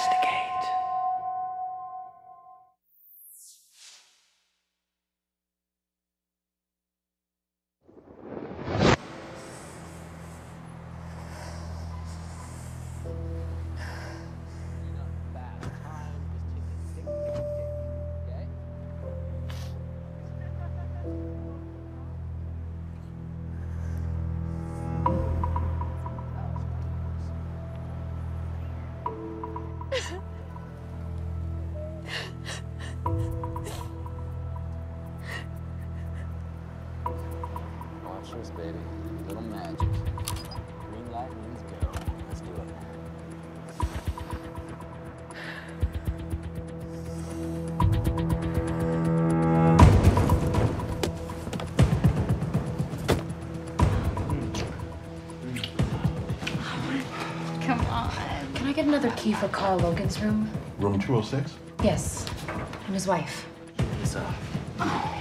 investigate. Watch this, baby. Little magic. Green light means go. Let's do it. Come on. Can I get another key for Carl Logan's room? Room 206? Yes. And his wife. Lisa. Lena! Oh,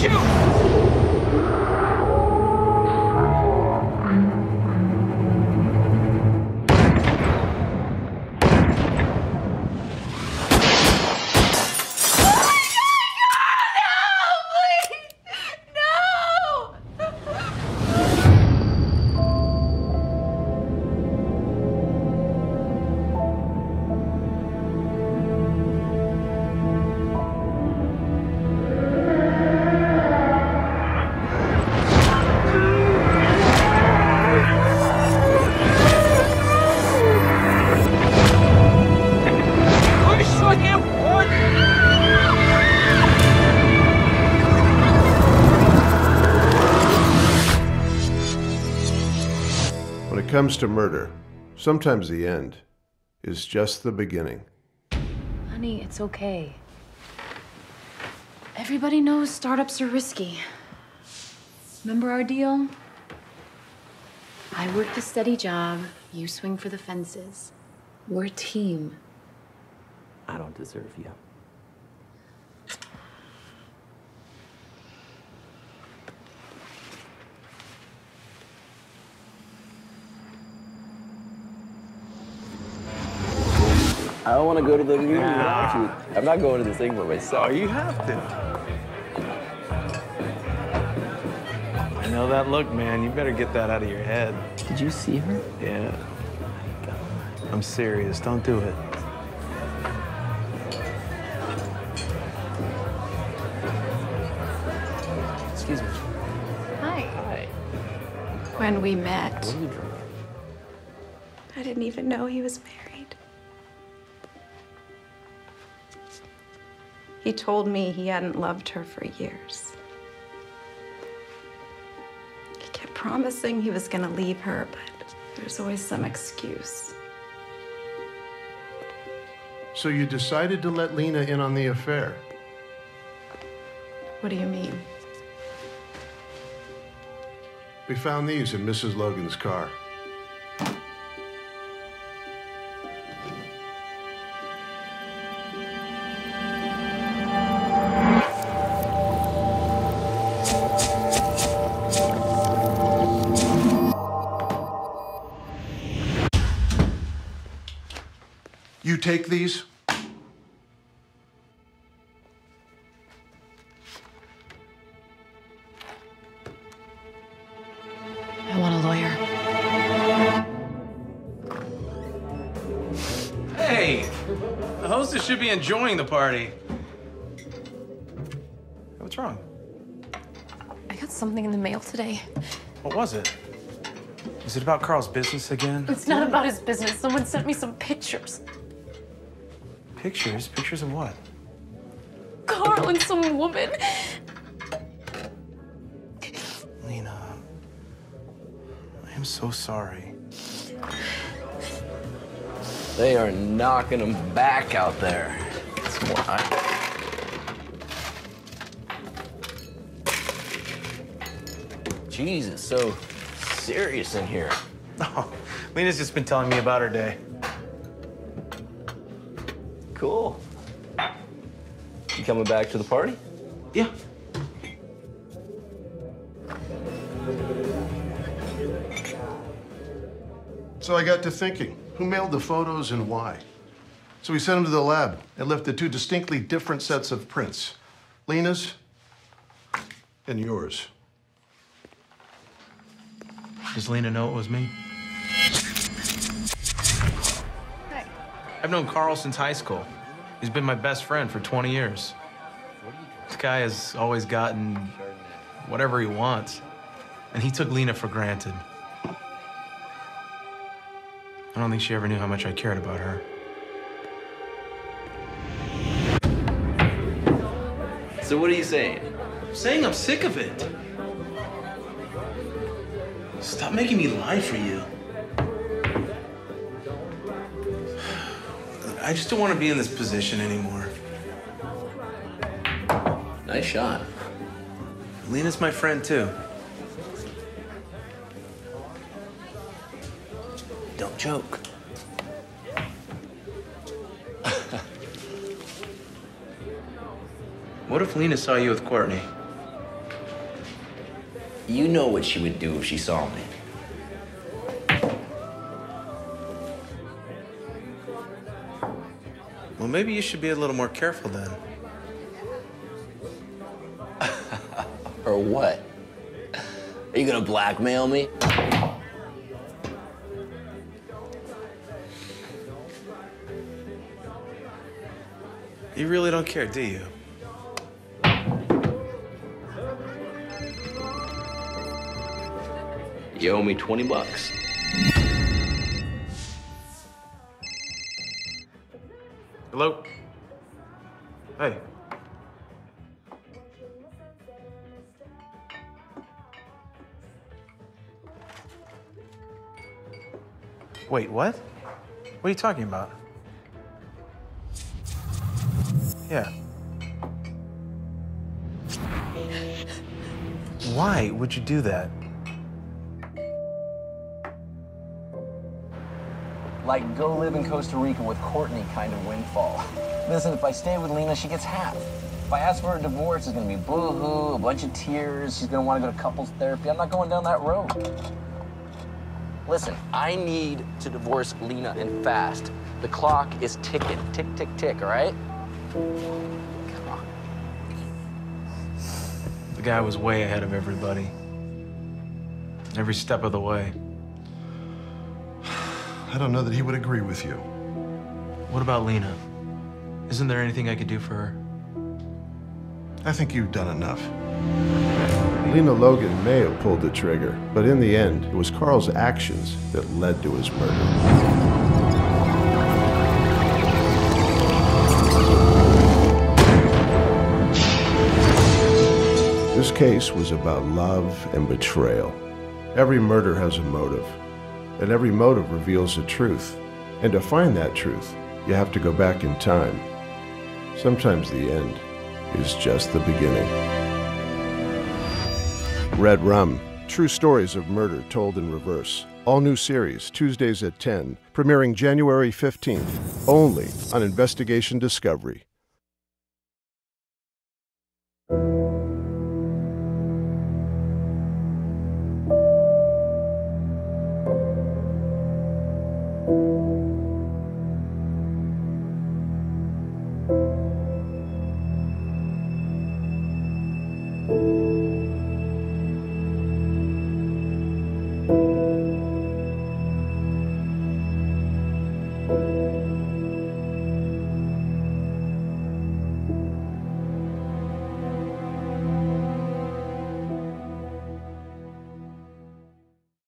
shoot! When it comes to murder, sometimes the end is just the beginning. Honey, it's okay. Everybody knows startups are risky. Remember our deal? I work the steady job, you swing for the fences. We're a team. I don't deserve you. Don't want to go to the reunion without you. I'm not going to this thing by myself. Oh, you have to. I know that look, man. You better get that out of your head. Did you see her? Yeah. I'm serious. Don't do it. Excuse me. Hi. Hi. When we met, What are you drinking? I didn't even know he was married. He told me he hadn't loved her for years. He kept promising he was going to leave her, but there's always some excuse. So you decided to let Lena in on the affair. What do you mean? We found these in Mrs. Logan's car. You take these? I want a lawyer. Hey! The hostess should be enjoying the party. What's wrong? I got something in the mail today. What was it? Is it about Carl's business again? It's not about his business. Someone sent me some pictures. Pictures? Pictures of what? Carl and some woman. Lena, I am so sorry. They are knocking them back out there. That's why. Jeez, so serious in here. Oh, Lena's just been telling me about her day. Cool. You coming back to the party? Yeah. So I got to thinking who mailed the photos and why? So we sent them to the lab and left the two distinctly different sets of prints Lena's and yours. Does Lena know it was me? I've known Carl since high school. He's been my best friend for 20 years. This guy has always gotten whatever he wants, and he took Lena for granted. I don't think she ever knew how much I cared about her. So what are you saying? I'm saying I'm sick of it. Stop making me lie for you. I just don't want to be in this position anymore. Nice shot. Lena's my friend too. Don't joke. what if Lena saw you with Courtney? You know what she would do if she saw me. Maybe you should be a little more careful then. Or what? Are you gonna blackmail me? You really don't care, do you? You owe me 20 bucks. Hello? Hey. Wait, what? What are you talking about? Yeah. Why would you do that? Like go live in Costa Rica with Courtney kind of windfall. Listen, if I stay with Lena, she gets half. If I ask for a divorce, it's gonna be boo-hoo, a bunch of tears. She's gonna want to go to couples therapy. I'm not going down that road. Listen, I need to divorce Lena and fast. The clock is ticking. Tick, tick, tick, all right? Come on. The guy was way ahead of everybody. Every step of the way. I don't know that he would agree with you. What about Lena? Isn't there anything I could do for her? I think you've done enough. Lena Logan may have pulled the trigger, but in the end, it was Carl's actions that led to his murder. This case was about love and betrayal. Every murder has a motive, and every motive reveals a truth. And to find that truth, you have to go back in time. Sometimes the end is just the beginning. Redrum True Stories of Murder Told in Reverse. All new series, Tuesdays at 10, premiering January 15th, only on Investigation Discovery.